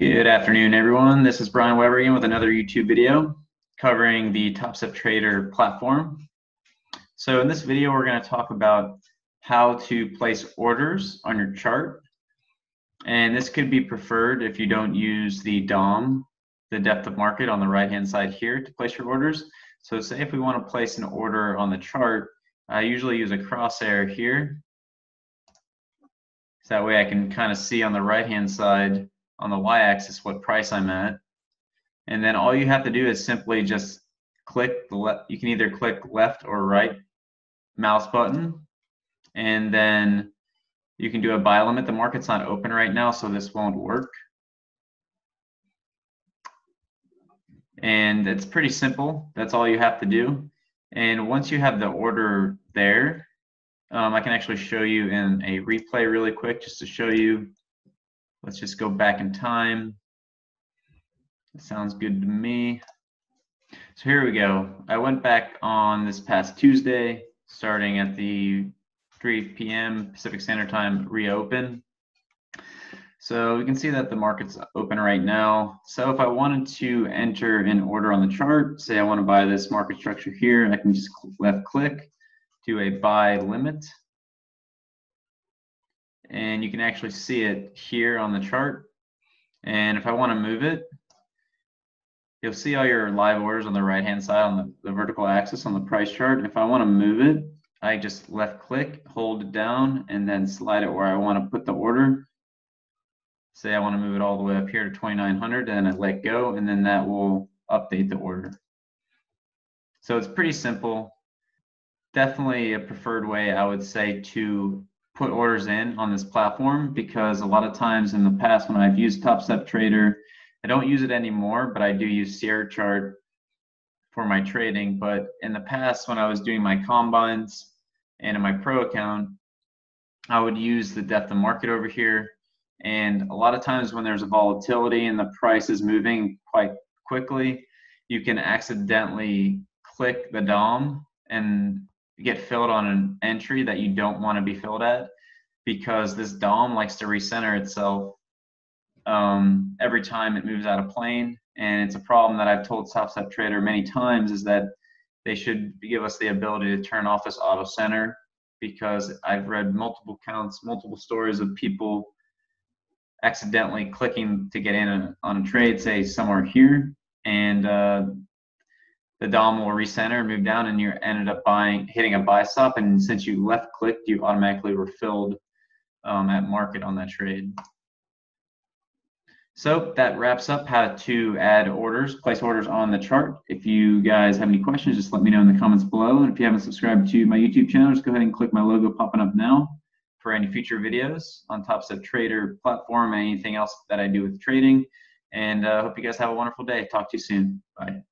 Good afternoon, everyone. This is Brian Weber again with another YouTube video covering the Top Step Trader platform. So in this video, we're going to talk about how to place orders on your chart. And this could be preferred if you don't use the DOM, the depth of market on the right-hand side here to place your orders. So say if we want to place an order on the chart, I usually use a crosshair here. So that way I can kind of see on the right-hand side on the y-axis what price I'm at. And then all you have to do is simply just click the left. You can either click left or right mouse button, and then you can do a buy limit. The market's not open right now, so this won't work. And it's pretty simple. That's all you have to do. And once you have the order there, um, I can actually show you in a replay really quick just to show you Let's just go back in time. Sounds good to me. So here we go. I went back on this past Tuesday, starting at the 3 p.m. Pacific Standard Time reopen. So we can see that the market's open right now. So if I wanted to enter an order on the chart, say I want to buy this market structure here, I can just left click, do a buy limit and you can actually see it here on the chart. And if I want to move it, you'll see all your live orders on the right hand side on the, the vertical axis on the price chart. If I want to move it, I just left click, hold it down, and then slide it where I want to put the order. Say I want to move it all the way up here to 2900 and I let go, and then that will update the order. So it's pretty simple. Definitely a preferred way, I would say, to put orders in on this platform because a lot of times in the past when I've used Top Step Trader, I don't use it anymore, but I do use Sierra Chart for my trading. But in the past, when I was doing my combines and in my pro account, I would use the depth of market over here. And a lot of times when there's a volatility and the price is moving quite quickly, you can accidentally click the DOM and get filled on an entry that you don't want to be filled at because this DOM likes to recenter itself um, every time it moves out of plane. And it's a problem that I've told Top Step Trader many times is that they should give us the ability to turn off this auto center because I've read multiple counts, multiple stories of people accidentally clicking to get in on a trade, say somewhere here, and uh, the DOM will recenter, and move down, and you ended up buying, hitting a buy stop. And since you left clicked, you automatically were filled um, at market on that trade. So that wraps up how to add orders, place orders on the chart. If you guys have any questions, just let me know in the comments below. And if you haven't subscribed to my YouTube channel, just go ahead and click my logo popping up now for any future videos on Top Step Trader platform anything else that I do with trading. And I uh, hope you guys have a wonderful day. Talk to you soon. Bye.